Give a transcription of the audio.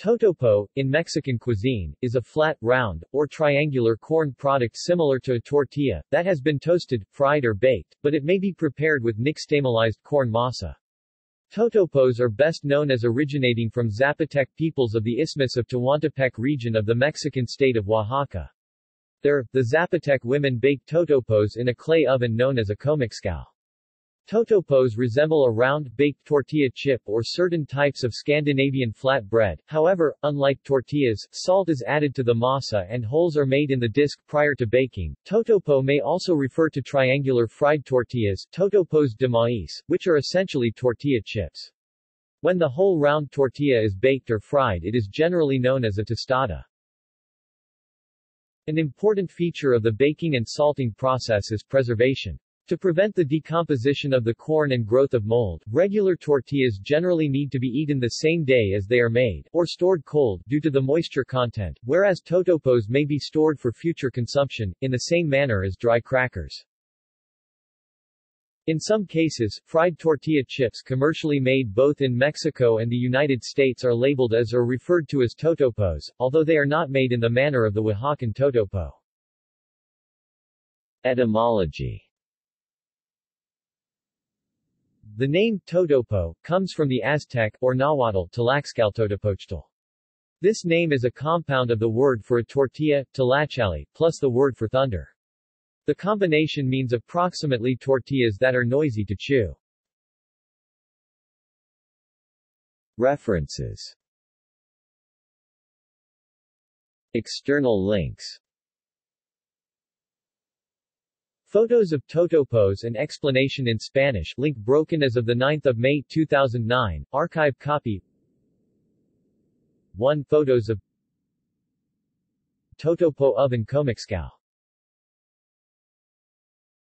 Totopo, in Mexican cuisine, is a flat, round, or triangular corn product similar to a tortilla, that has been toasted, fried or baked, but it may be prepared with nixtamalized corn masa. Totopos are best known as originating from Zapotec peoples of the Isthmus of Tehuantepec region of the Mexican state of Oaxaca. There, the Zapotec women bake totopos in a clay oven known as a comixcal. Totopos resemble a round, baked tortilla chip or certain types of Scandinavian flat bread, however, unlike tortillas, salt is added to the masa and holes are made in the disc prior to baking. Totopo may also refer to triangular fried tortillas totopos de maíz, which are essentially tortilla chips. When the whole round tortilla is baked or fried it is generally known as a tostada. An important feature of the baking and salting process is preservation. To prevent the decomposition of the corn and growth of mold, regular tortillas generally need to be eaten the same day as they are made, or stored cold, due to the moisture content, whereas totopos may be stored for future consumption, in the same manner as dry crackers. In some cases, fried tortilla chips commercially made both in Mexico and the United States are labeled as or referred to as totopos, although they are not made in the manner of the Oaxacan totopo. Etymology the name Totopo comes from the Aztec or Nahuatl Tlaxcaltotopochtli. This name is a compound of the word for a tortilla, Tlaxcalli, plus the word for thunder. The combination means approximately tortillas that are noisy to chew. References External links Photos of totopos and explanation in Spanish link broken as of 9 May 2009, archive copy. 1 Photos of Totopo oven Comixcal